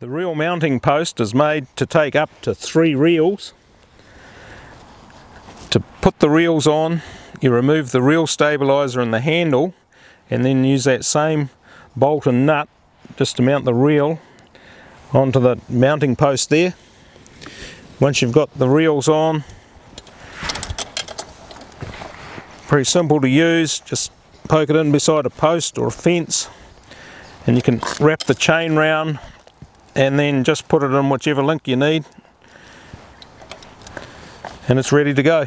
The reel mounting post is made to take up to three reels. To put the reels on, you remove the reel stabilizer and the handle and then use that same bolt and nut just to mount the reel onto the mounting post there. Once you've got the reels on, pretty simple to use, just poke it in beside a post or a fence and you can wrap the chain round and then just put it in whichever link you need and it's ready to go.